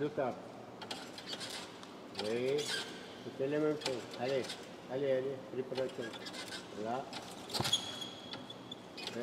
Look up. Oui. C'est la même chose. Allez, allez, allez. Préparation. Là. Ouais.